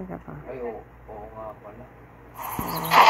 Ayo, oh.